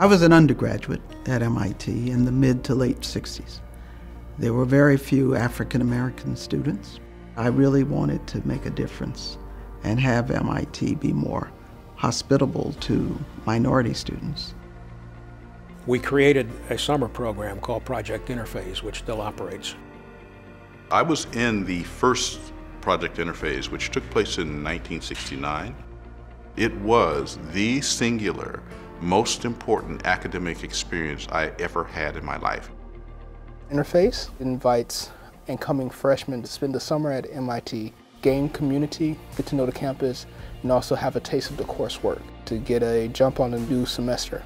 I was an undergraduate at MIT in the mid to late 60s. There were very few African American students. I really wanted to make a difference and have MIT be more hospitable to minority students. We created a summer program called Project Interphase, which still operates. I was in the first Project Interphase, which took place in 1969. It was the singular, most important academic experience I ever had in my life. Interphase invites incoming freshmen to spend the summer at MIT, gain community, get to know the campus, and also have a taste of the coursework to get a jump on a new semester.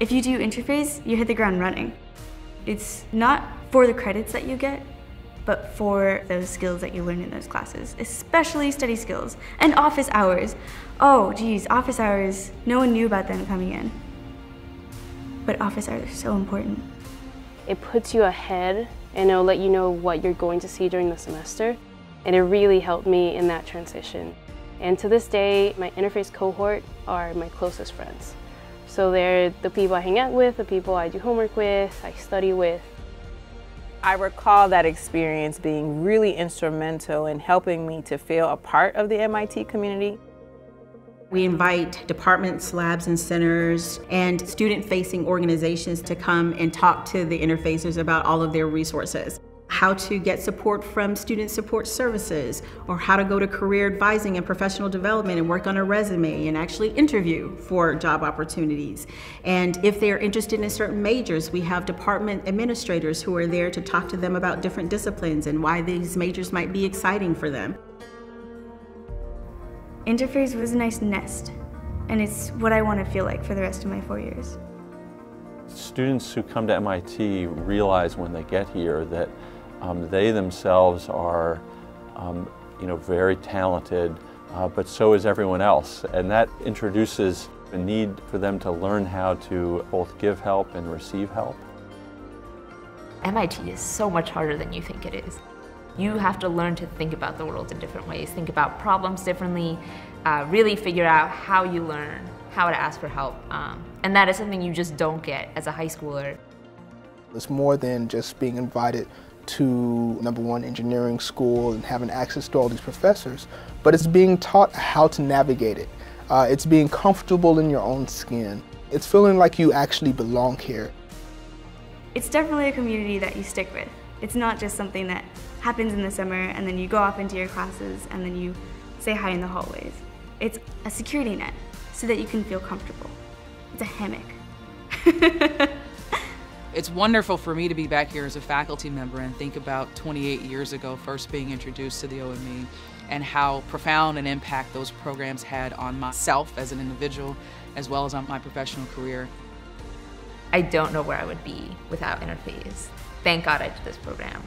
If you do Interphase, you hit the ground running. It's not for the credits that you get, but for those skills that you learn in those classes, especially study skills and office hours. Oh, geez, office hours, no one knew about them coming in. But office hours are so important. It puts you ahead and it'll let you know what you're going to see during the semester. And it really helped me in that transition. And to this day, my Interphase cohort are my closest friends. So they're the people I hang out with, the people I do homework with, I study with. I recall that experience being really instrumental in helping me to feel a part of the MIT community. We invite departments, labs, and centers and student-facing organizations to come and talk to the interphasers about all of their resources how to get support from student support services, or how to go to career advising and professional development and work on a resume and actually interview for job opportunities. And if they're interested in certain majors, we have department administrators who are there to talk to them about different disciplines and why these majors might be exciting for them. Interphase was a nice nest, and it's what I want to feel like for the rest of my four years. Students who come to MIT realize when they get here that um, they themselves are, um, you know, very talented, uh, but so is everyone else. And that introduces a need for them to learn how to both give help and receive help. MIT is so much harder than you think it is. You have to learn to think about the world in different ways, think about problems differently, uh, really figure out how you learn, how to ask for help. Um, and that is something you just don't get as a high schooler. It's more than just being invited to number one engineering school and having access to all these professors, but it's being taught how to navigate it. Uh, it's being comfortable in your own skin. It's feeling like you actually belong here. It's definitely a community that you stick with. It's not just something that happens in the summer and then you go off into your classes and then you say hi in the hallways. It's a security net so that you can feel comfortable. It's a hammock. It's wonderful for me to be back here as a faculty member and think about 28 years ago first being introduced to the OME and how profound an impact those programs had on myself as an individual as well as on my professional career. I don't know where I would be without Interphase. Thank God I did this program.